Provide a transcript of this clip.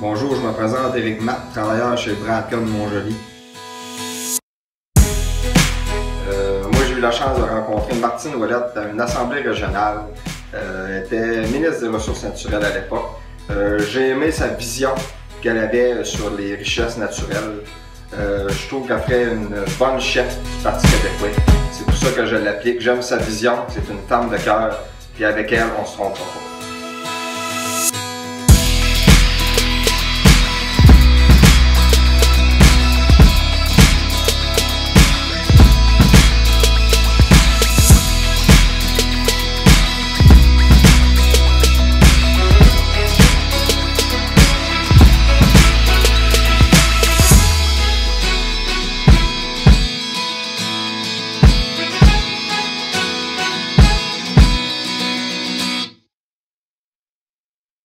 Bonjour, je me présente Éric Matt, travailleur chez Brandcom Montjoli. Euh, moi, j'ai eu la chance de rencontrer Martine Ouellette à une assemblée régionale. Euh, elle était ministre des Ressources naturelles à l'époque. Euh, j'ai aimé sa vision qu'elle avait sur les richesses naturelles. Euh, je trouve qu'elle ferait une bonne chef du Parti québécois. C'est pour ça que je l'applique. J'aime sa vision. C'est une femme de cœur. Puis avec elle, on se trompe pas.